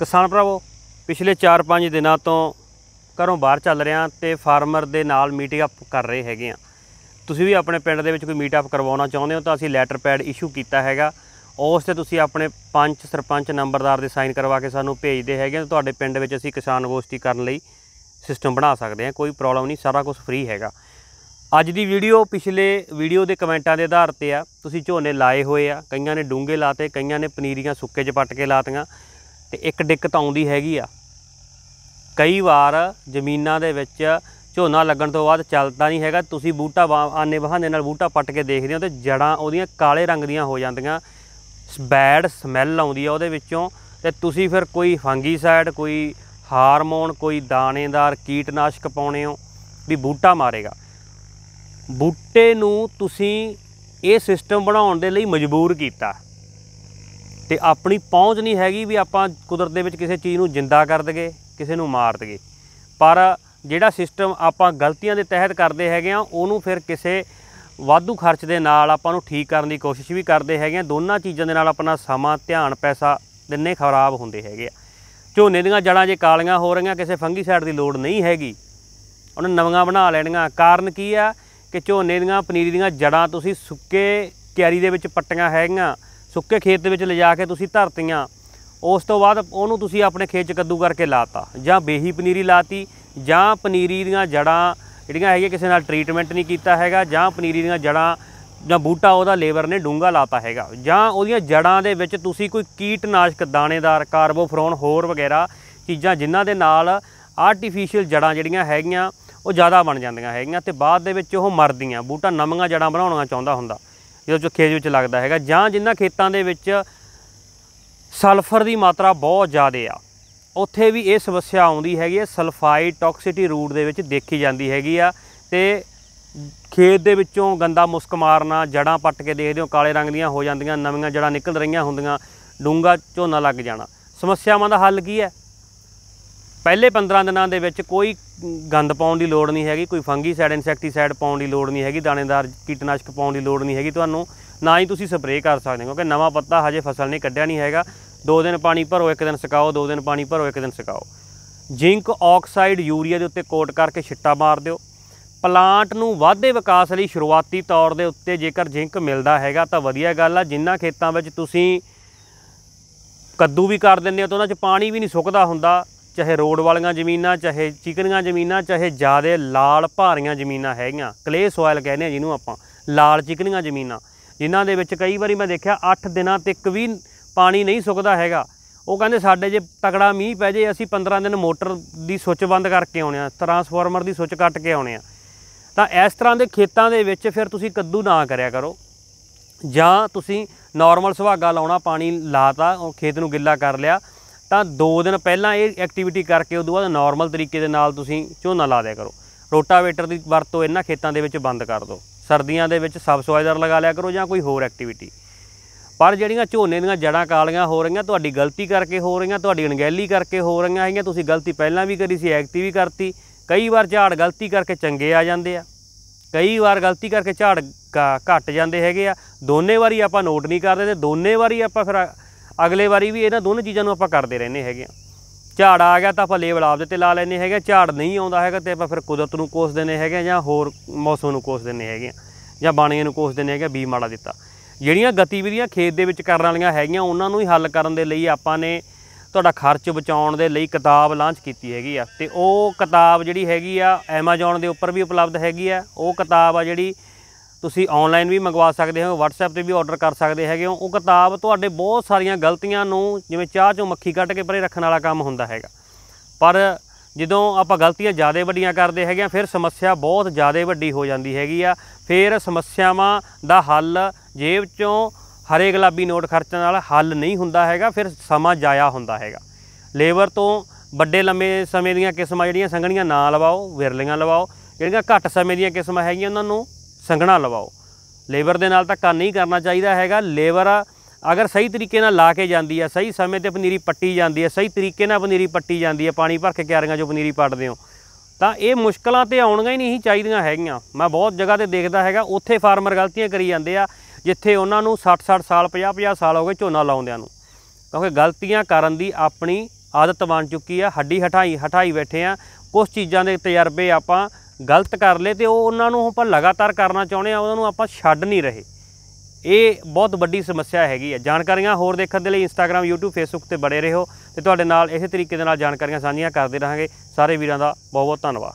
ਕਿਸਾਨ ਭਰਾਵੋ, ਪਿਛਲੇ 4-5 ਦਿਨਾਂ ਤੋਂ ਘਰੋਂ ਬਾਹਰ ਚੱਲ ਰਿਹਾ, ਤੇ ਫਾਰਮਰ ਦੇ ਨਾਲ ਮੀਟਿੰਗ ਅਪ ਕਰ ਰਹੇ ਹੈਗੇ ਆ। ਤੁਸੀਂ ਵੀ ਆਪਣੇ ਪਿੰਡ ਦੇ ਵਿੱਚ ਕੋਈ ਮੀਟ ਅਪ ਕਰਵਾਉਣਾ ਚਾਹੁੰਦੇ ਹੋ ਤਾਂ ਅਸੀਂ ਲੈਟਰ ਪੈਡ ਇਸ਼ੂ ਕੀਤਾ ਹੈਗਾ। ਉਸ ਤੇ ਤੁਸੀਂ ਆਪਣੇ ਪੰਚ ਸਰਪੰਚ ਨੰਬਰਦਾਰ ਦੇ ਸਾਈਨ ਕਰਵਾ ਕੇ ਸਾਨੂੰ ਭੇਜਦੇ ਹੈਗੇ ਆ। ਤੁਹਾਡੇ ਪਿੰਡ ਵਿੱਚ ਅਸੀਂ ਕਿਸਾਨ ਗੋਸ਼ਟੀ ਕਰਨ ਲਈ ਸਿਸਟਮ ਬਣਾ ਸਕਦੇ ਹਾਂ, ਕੋਈ ਪ੍ਰੋਬਲਮ ਨਹੀਂ, ਸਾਰਾ ਕੁਝ ਫ੍ਰੀ ਹੈਗਾ। ਅੱਜ ਦੀ ਵੀਡੀਓ ਪਿਛਲੇ ਵੀਡੀਓ ਦੇ ਕਮੈਂਟਾਂ ਦੇ ਆਧਾਰ ਤੇ ਆ। ਤੁਸੀਂ ਝੋਨੇ ਲਾਏ ਹੋਏ ਆ, ਕਈਆਂ ਨੇ ਡੂੰਘੇ ਲਾਤੇ, ਕਈਆਂ ਨੇ ਪਨੀਰੀਆਂ ਸੁੱਕੇ 'ਚ ਪੱਟ ਕੇ ਲਾਤੀਆਂ। ਤੇ ਇੱਕ ਦਿੱਕਤ ਆਉਂਦੀ ਹੈਗੀ ਆ। ਕਈ ਵਾਰ ਜ਼ਮੀਨਾਂ ਦੇ ਵਿੱਚ ਝੋਨਾ ਲੱਗਣ ਤੋਂ ਬਾਅਦ ਚੱਲਦਾ ਨਹੀਂ ਹੈਗਾ। ਤੁਸੀਂ ਬੂਟਾ ਵਾ- ਆਨੇ ਬਹਾਨੇ ਨਾਲ ਬੂਟਾ ਪੱਟ ਕੇ ਦੇਖਦੇ ਹੋ ਤੇ ਜੜਾਂ ਉਹਦੀਆਂ ਕਾਲੇ ਰੰਗ ਦੀਆਂ ਹੋ ਜਾਂਦੀਆਂ। ਬੈਡ ਸਮੈਲ ਆਉਂਦੀ ਆ ਉਹਦੇ ਵਿੱਚੋਂ ਤੇ ਤੁਸੀਂ ਫਿਰ ਕੋਈ ਫੰਗੀਸਾਈਡ, ਕੋਈ ਹਾਰਮੋਨ, ਕੋਈ ਦਾਣੇਦਾਰ ਕੀਟਨਾਸ਼ਕ ਪਾਉਣੇ ਹੋ ਵੀ ਬੂਟਾ ਮਾਰੇਗਾ। ਬੂਟੇ ਨੂੰ ਤੁਸੀਂ ਇਹ ਸਿਸਟਮ ਬਣਾਉਣ ਦੇ ਲਈ ਮਜਬੂਰ ਕੀਤਾ। ਤੇ ਆਪਣੀ ਪਹੁੰਚ ਨਹੀਂ ਹੈਗੀ ਵੀ ਆਪਾਂ ਕੁਦਰਤ ਦੇ ਵਿੱਚ ਕਿਸੇ ਚੀਜ਼ ਨੂੰ ਜਿੰਦਾ ਕਰ ਦਗੇ ਕਿਸੇ ਨੂੰ ਮਾਰ ਦਗੇ ਪਰ ਜਿਹੜਾ ਸਿਸਟਮ ਆਪਾਂ ਗਲਤੀਆਂ ਦੇ ਤਹਿਤ ਕਰਦੇ ਹੈਗੇ ਆ ਉਹਨੂੰ ਫਿਰ ਕਿਸੇ ਵਾਧੂ ਖਰਚ ਦੇ ਨਾਲ ਆਪਾਂ ਨੂੰ ਠੀਕ ਕਰਨ ਦੀ ਕੋਸ਼ਿਸ਼ ਵੀ ਕਰਦੇ ਹੈਗੇ ਆ ਦੋਨਾਂ ਚੀਜ਼ਾਂ ਦੇ ਨਾਲ ਆਪਣਾ ਸਮਾਂ, ਧਿਆਨ, ਪੈਸਾ ਦਿਨੇ ਖਰਾਬ ਹੁੰਦੇ ਹੈਗੇ ਆ। ਝੋਨੇ ਦੀਆਂ ਜੜਾਂ ਜੇ ਕਾਲੀਆਂ ਹੋ ਰਹੀਆਂ, ਕਿਸੇ ਫੰਗੀਸਾਈਡ ਦੀ ਲੋੜ ਨਹੀਂ ਹੈਗੀ। ਉਹਨੇ ਨਵੀਆਂ ਬਣਾ ਲੈਣੀਆਂ। ਕਾਰਨ ਕੀ ਆ ਕਿ ਝੋਨੇ ਦੀਆਂ, ਪਨੀਰੀ ਦੀਆਂ ਜੜਾਂ ਤੁਸੀਂ ਸੁੱਕੇ ਕਿਆਰੀ ਦੇ ਵਿੱਚ ਪੱਟੀਆਂ ਹੈਗੀਆਂ। ਸੁੱਕੇ ਖੇਤ ਦੇ ਵਿੱਚ ਲਿਜਾ ਕੇ ਤੁਸੀਂ ਧਰਤੀਆਂ, ਉਸ ਤੋਂ ਬਾਅਦ ਉਹਨੂੰ ਤੁਸੀਂ ਆਪਣੇ ਖੇਤ 'ਚ ਕੱਦੂ ਕਰਕੇ ਲਾਤਾ, ਜਾਂ ਬੇਹੀ ਪਨੀਰੀ ਲਾਤੀ, ਜਾਂ ਪਨੀਰੀ ਦੀਆਂ ਜੜਾਂ ਜਿਹੜੀਆਂ ਹੈਗੀਆਂ ਕਿਸੇ ਨਾਲ ਟ੍ਰੀਟਮੈਂਟ ਨਹੀਂ ਕੀਤਾ ਹੈਗਾ, ਜਾਂ ਪਨੀਰੀ ਦੀਆਂ ਜੜਾਂ ਜਾਂ ਬੂਟਾ ਉਹਦਾ ਲੇਬਰ ਨੇ ਡੂੰਘਾ ਲਾਤਾ ਹੈਗਾ, ਜਾਂ ਉਹਦੀਆਂ ਜੜਾਂ ਦੇ ਵਿੱਚ ਤੁਸੀਂ ਕੋਈ ਕੀਟਨਾਸ਼ਕ ਦਾਣੇਦਾਰ ਕਾਰਬੋਫਰੋਨ ਹੋਰ ਵਗੈਰਾ ਚੀਜ਼ਾਂ ਜਿਨ੍ਹਾਂ ਦੇ ਨਾਲ ਆਰਟੀਫੀਸ਼ੀਅਲ ਜੜਾਂ ਜਿਹੜੀਆਂ ਹੈਗੀਆਂ, ਉਹ ਜ਼ਿਆਦਾ ਬਣ ਜਾਂਦੀਆਂ ਹੈਗੀਆਂ ਤੇ ਬਾਅਦ ਦੇ ਵਿੱਚ ਉਹ ਮਰਦੀਆਂ, ਬੂਟਾ ਨਵੀਆਂ ਜੜਾਂ ਬਣਾਉਣਾ ਚਾਹੁੰਦਾ ਹੁੰਦਾ। ਜਦੋਂ ਖੇਤ ਵਿੱਚ ਲੱਗਦਾ ਹੈਗਾ, ਜਾਂ ਜਿਨ੍ਹਾਂ ਖੇਤਾਂ ਦੇ ਵਿੱਚ ਸਲਫਰ ਦੀ ਮਾਤਰਾ ਬਹੁਤ ਜ਼ਿਆਦਾ ਆ, ਉੱਥੇ ਵੀ ਇਹ ਸਮੱਸਿਆ ਆਉਂਦੀ ਹੈਗੀ ਹੈ, ਸਲਫਾਈਡ ਟੌਕਸਿਟੀ ਰੂਟ ਦੇ ਵਿੱਚ ਦੇਖੀ ਜਾਂਦੀ ਹੈਗੀ ਆ, ਤੇ ਖੇਤ ਦੇ ਵਿੱਚੋਂ ਗੰਦਾ ਮੁਸਕ ਮਾਰਨਾ ਜੜਾਂ ਪੱਟ ਕੇ ਦੇਖਦੇ ਹੋ, ਕਾਲੇ ਰੰਗ ਦੀਆਂ ਹੋ ਜਾਂਦੀਆਂ, ਨਵੀਆਂ ਜੜਾਂ ਨਿਕਲ ਰਹੀਆਂ ਹੁੰਦੀਆਂ ਡੂੰਗਾ ਝੋਨਾ ਲੱਗ ਜਾਣਾ। ਸਮੱਸਿਆਵਾਂ ਦਾ ਹੱਲ ਕੀ ਹੈ? ਪਹਿਲੇ 15 ਦਿਨਾਂ ਦੇ ਵਿੱਚ ਕੋਈ ਗੰਦ ਪਾਉਣ ਦੀ ਲੋੜ ਨਹੀਂ ਹੈਗੀ, ਕੋਈ ਫੰਗੀਸਾਈਡ, ਇਨਸੈਕਟੀਸਾਈਡ ਪਾਉਣ ਦੀ ਲੋੜ ਨਹੀਂ ਹੈਗੀ, ਦਾਣੇਦਾਰ ਕੀਟਨਾਸ਼ਕ ਪਾਉਣ ਦੀ ਲੋੜ ਨਹੀਂ ਹੈਗੀ, ਤੁਹਾਨੂੰ ਨਾ ਹੀ ਤੁਸੀਂ ਸਪਰੇਅ ਕਰ ਸਕਦੇ ਹੋ, ਕਿਉਂਕਿ ਨਵਾਂ ਪੱਤਾ ਹਜੇ ਫਸਲ ਨਹੀਂ ਕੱਢਿਆ ਨਹੀਂ ਹੈਗਾ। ਦੋ ਦਿਨ ਪਾਣੀ ਭਰੋ, ਇੱਕ ਦਿਨ ਸੁਕਾਓ, ਦੋ ਦਿਨ ਪਾਣੀ ਭਰੋ, ਇੱਕ ਦਿਨ ਸੁਕਾਓ। ਜ਼ਿੰਕ ਆਕਸਾਈਡ ਯੂਰੀਆ ਦੇ ਉੱਤੇ ਕੋਟ ਕਰਕੇ ਛਿੱਟਾ ਮਾਰ ਦਿਓ। ਪਲਾਂਟ ਨੂੰ ਵਾਧੇ ਵਿਕਾਸ ਲਈ ਸ਼ੁਰੂਆਤੀ ਤੌਰ ਦੇ ਉੱਤੇ ਜੇਕਰ ਜ਼ਿੰਕ ਮਿਲਦਾ ਹੈਗਾ ਤਾਂ ਵਧੀਆ ਗੱਲ ਆ ਜਿਨ੍ਹਾਂ ਖੇਤਾਂ ਵਿੱਚ ਤੁਸੀਂ ਕੱਦੂ ਵੀ ਕਰ ਦਿੰਦੇ ਹੋ ਤਾਂ ਉਹਨਾਂ 'ਚ ਪਾਣੀ ਵੀ ਨਹੀਂ ਸੁੱਕਦਾ ਹੁੰਦਾ। ਚਾਹੇ ਰੋਡ ਵਾਲੀਆਂ ਜ਼ਮੀਨਾਂ, ਚਾਹੇ ਚਿਕਨੀਆਂ ਜ਼ਮੀਨਾਂ, ਚਾਹੇ ਜ਼ਿਆਦੇ ਲਾਲ ਭਾਰੀਆਂ ਜ਼ਮੀਨਾਂ ਹੈਗੀਆਂ। ਕਲੇ ਸੋਇਲ ਕਹਿੰਦੇ ਆ ਜਿਹਨੂੰ ਆਪਾਂ, ਲਾਲ ਚਿਕਨੀਆਂ ਜ਼ਮੀਨਾਂ। ਜਿਨ੍ਹਾਂ ਦੇ ਵਿੱਚ ਕਈ ਵਾਰੀ ਮੈਂ ਦੇਖਿਆ 8 ਦਿਨਾਂ ਤੱਕ ਵੀ ਪਾਣੀ ਨਹੀਂ ਸੁੱਕਦਾ ਹੈਗਾ। ਉਹ ਕਹਿੰਦੇ ਸਾਡੇ ਜੇ ਤਕੜਾ ਮੀਂਹ ਪੈ ਜੇ, ਅਸੀਂ 15 ਦਿਨ ਮੋਟਰ ਦੀ ਸੁੱਚ ਬੰਦ ਕਰਕੇ ਆਉਣੇ ਆ ਟਰਾਂਸਫਾਰਮਰ ਦੀ ਸੁੱਚ ਕੱਟ ਕੇ ਆਉਣੇ ਆ। ਤਾਂ ਇਸ ਤਰ੍ਹਾਂ ਦੇ ਖੇਤਾਂ ਦੇ ਵਿੱਚ ਫਿਰ ਤੁਸੀਂ ਕੱਦੂ ਨਾ ਕਰਿਆ ਕਰੋ। ਜਾਂ ਤੁਸੀਂ ਨਾਰਮਲ ਸੁਹਾਗਾ ਲਾਉਣਾ, ਪਾਣੀ ਲਾਤਾ, ਉਹ ਖੇਤ ਨੂੰ ਗਿੱਲਾ ਕਰ ਲਿਆ ਤਾਂ 2 ਦਿਨ ਪਹਿਲਾਂ ਇਹ ਐਕਟੀਵਿਟੀ ਕਰਕੇ ਉਦੋਂ ਬਾਅਦ ਨਾਰਮਲ ਤਰੀਕੇ ਦੇ ਨਾਲ ਤੁਸੀਂ ਝੋਨਾ ਲਾ ਦਿਆ ਕਰੋ। ਰੋਟਾਵੇਟਰ ਦੀ ਵਰਤੋਂ ਇਹਨਾਂ ਖੇਤਾਂ ਦੇ ਵਿੱਚ ਬੰਦ ਕਰ ਦਿਓ। ਸਰਦੀਆਂ ਦੇ ਵਿੱਚ ਸਬਸੋਇਲਰ ਲਗਾ ਲਿਆ ਕਰੋ ਜਾਂ ਕੋਈ ਹੋਰ ਐਕਟੀਵਿਟੀ ਪਰ ਜਿਹੜੀਆਂ ਝੋਨੇ ਦੀਆਂ ਜੜਾਂ ਕਾਲੀਆਂ ਹੋ ਰਹੀਆਂ, ਤੁਹਾਡੀ ਗਲਤੀ ਕਰਕੇ ਹੋ ਰਹੀਆਂ, ਤੁਹਾਡੀ ਅਣਗਹਿਲੀ ਕਰਕੇ ਹੋ ਰਹੀਆਂ ਹੈਗੀਆਂ, ਤੁਸੀਂ ਗਲਤੀ ਪਹਿਲਾਂ ਵੀ ਕਰੀ ਸੀ ਐਕਟੀ ਵੀ ਕਰਤੀ। ਕਈ ਵਾਰ ਝਾੜ ਗਲਤੀ ਕਰਕੇ ਚੰਗੇ ਆ ਜਾਂਦੇ ਆ। ਕਈ ਵਾਰ ਗਲਤੀ ਕਰਕੇ ਝਾੜ ਘ- ਘਟ ਜਾਂਦੇ ਹੈਗੇ ਆ। ਦੋਨੇ ਵਾਰੀ ਆਪਾਂ ਨੋਟ ਨਹੀਂ ਕਰਦੇ ਤੇ ਦੋਨੇ ਵਾਰੀ ਆਪਾਂ ਫਿਰ ਅਗਲੇ ਵਾਰੀ ਵੀ ਇਹਨਾਂ ਦੋਨੋਂ ਚੀਜ਼ਾਂ ਨੂੰ ਆਪਾਂ ਕਰਦੇ ਰਹਿੰਦੇ ਹੈਗੇ ਆ ਝਾੜ ਆ ਗਿਆ ਤਾਂ ਆਪਾਂ ਲੇਬਲ ਆਪਦੇ ਤੇ ਲਾ ਲੈਂਦੇ ਹੈਗੇ ਝਾੜ ਨਹੀਂ ਆਉਂਦਾ ਹੈਗਾ ਤੇ ਆਪਾਂ ਫਿਰ ਕੁਦਰਤ ਨੂੰ ਕੋਸ ਦਿੰਦੇ ਹੈਗੇ ਆ ਜਾਂ ਹੋਰ ਮੌਸਮ ਨੂੰ ਕੋਸ ਦਿੰਦੇ ਹੈਗੇ ਆ ਜਾਂ ਬਾਣੀਆਂ ਨੂੰ ਕੋਸ ਦਿੰਦੇ ਹੈਗੇ ਬੀ ਮਾੜਾ ਦਿੱਤਾ। ਜਿਹੜੀਆਂ ਗਤੀਵਿਧੀਆਂ ਖੇਤ ਦੇ ਵਿੱਚ ਕਰਨ ਵਾਲੀਆਂ ਹੈਗੀਆਂ, ਉਹਨਾਂ ਨੂੰ ਹੀ ਹੱਲ ਕਰਨ ਦੇ ਲਈ ਆਪਾਂ ਨੇ ਤੁਹਾਡਾ ਖਰਚ ਬਚਾਉਣ ਦੇ ਲਈ ਕਿਤਾਬ ਲਾਂਚ ਕੀਤੀ ਹੈਗੀ ਆ। ਤੇ ਉਹ ਕਿਤਾਬ ਜਿਹੜੀ ਹੈਗੀ ਆ, Amazon ਦੇ ਉੱਪਰ ਵੀ ਉਪਲਬਧ ਹੈਗੀ ਆ। ਉਹ ਕਿਤਾਬ ਆ ਜਿਹੜੀ ਤੁਸੀਂ ਆਨਲਾਈਨ ਵੀ ਮੰਗਵਾ ਸਕਦੇ ਹੋ, WhatsApp ਤੇ ਵੀ ਆਰਡਰ ਕਰ ਸਕਦੇ ਹੈਗੇ ਹੋ। ਉਹ ਕਿਤਾਬ ਤੁਹਾਡੇ ਬਹੁਤ ਸਾਰੀਆਂ ਗਲਤੀਆਂ ਨੂੰ ਜਿਵੇਂ ਚਾਹ ਚੋਂ ਮੱਖੀ ਕੱਢ ਕੇ ਪਰੇ ਰੱਖਣ ਵਾਲਾ ਕੰਮ ਹੁੰਦਾ ਹੈਗਾ। ਪਰ ਜਦੋਂ ਆਪਾਂ ਗਲਤੀਆਂ ਜ਼ਿਆਦਾ ਵੱਡੀਆਂ ਕਰਦੇ ਹੈਗੇ ਆ, ਫਿਰ ਸਮੱਸਿਆ ਬਹੁਤ ਜ਼ਿਆਦਾ ਵੱਡੀ ਹੋ ਜਾਂਦੀ ਹੈਗੀ ਆ। ਫਿਰ ਸਮੱਸਿਆਵਾਂ ਦਾ ਹੱਲ ਜੇਬ ਚੋਂ ਹਰੇ ਗੁਲਾਬੀ ਨੋਟ ਖਰਚਣ ਨਾਲ ਹੱਲ ਨਹੀਂ ਹੁੰਦਾ ਹੈਗਾ, ਫਿਰ ਸਮਾਂ ਜਾਇਆ ਹੁੰਦਾ ਹੈਗਾ। ਲੇਬਰ ਤੋਂ ਵੱਡੇ ਲੰਮੇ ਸਮੇਂ ਦੀਆਂ ਕਿਸਮਾਂ ਜਿਹੜੀਆਂ ਸੰਘਣੀਆਂ ਨਾ ਲਵਾਓ, ਵਿਰਲੀਆਂ ਲਵਾਓ, ਜਿਹੜੀਆਂ ਘੱਟ ਸਮੇਂ ਦੀਆਂ ਕਿਸਮਾਂ ਹੈਗੀਆਂ ਉਹਨਾਂ ਨੂੰ ਸੰਘਣਾ ਲਵਾਓ। ਲੇਬਰ ਦੇ ਨਾਲ ਧੱਕਾ ਨਹੀਂ ਕਰਨਾ ਚਾਹੀਦਾ ਹੈਗਾ। ਲੇਬਰ ਅਗਰ ਸਹੀ ਤਰੀਕੇ ਨਾਲ ਲਾ ਕੇ ਜਾਂਦੀ ਆ, ਸਹੀ ਸਮੇਂ ਤੇ ਪਨੀਰੀ ਪੱਟੀ ਜਾਂਦੀ ਹੈ ਸਹੀ ਤਰੀਕੇ ਨਾਲ ਪਨੀਰੀ ਪੱਟੀ ਜਾਂਦੀ ਹੈ ਪਾਣੀ ਭਰ ਕੇ ਕਿਆਰੀਆਂ 'ਚੋਂ ਪਨੀਰੀ ਪੱਟਦੇ ਹੋ, ਤਾਂ ਇਹ ਮੁਸ਼ਕਲਾਂ ਤੇ ਆਉਣੀਆਂ ਹੀ ਨਹੀਂ ਚਾਹੀਦੀਆਂ ਹੈਗੀਆਂ। ਮੈਂ ਬਹੁਤ ਜਗ੍ਹਾ ਤੇ ਦੇਖਦਾ ਹੈਗਾ, ਉੱਥੇ ਫਾਰਮਰ ਗਲਤੀਆਂ ਕਰੀ ਜਾਂਦੇ ਆ, ਜਿੱਥੇ ਉਹਨਾਂ ਨੂੰ 60-60 ਸਾਲ 50-50 ਸਾਲ ਹੋ ਗਏ ਝੋਨਾ ਲਾਉਂਦਿਆਂ ਨੂੰ। ਕਿਉਂਕਿ ਗਲਤੀਆਂ ਕਰਨ ਦੀ ਆਪਣੀ ਆਦਤ ਬਣ ਚੁੱਕੀ ਆ, ਹੱਡੀ ਹਟਾਈ ਹਟਾਈ ਬੈਠੇ ਆ। ਕੁਝ ਚੀਜ਼ਾਂ ਦੇ ਤਜਰਬੇ ਆਪਾਂ ਗਲਤ ਕਰ ਲਏ ਤੇ ਉਹ ਉਹਨਾਂ ਨੂੰ ਆਪਾਂ ਲਗਾਤਾਰ ਕਰਨਾ ਚਾਹੁੰਦੇ ਆ, ਉਹਨਾਂ ਨੂੰ ਆਪਾਂ ਛੱਡ ਨਹੀਂ ਰਹੇ। ਇਹ ਬਹੁਤ ਵੱਡੀ ਸਮੱਸਿਆ ਹੈਗੀ ਹੈ ਜਾਣਕਾਰੀਆਂ ਹੋਰ ਦੇਖਣ ਦੇ ਲਈ ਇੰਸਟਾਗ੍ਰam YouTube, Facebook ਤੇ ਬੜੇ ਰਹੋ ਤੇ ਤੁਹਾਡੇ ਨਾਲ ਇਸੇ ਤਰੀਕੇ ਦੇ ਨਾਲ ਜਾਣਕਾਰੀਆਂ ਸਾਂਝੀਆਂ ਕਰਦੇ ਰਹਾਂਗੇ। ਸਾਰੇ ਵੀਰਾਂ ਦਾ ਬਹੁਤ ਬਹੁਤ ਧੰਨਵਾਦ।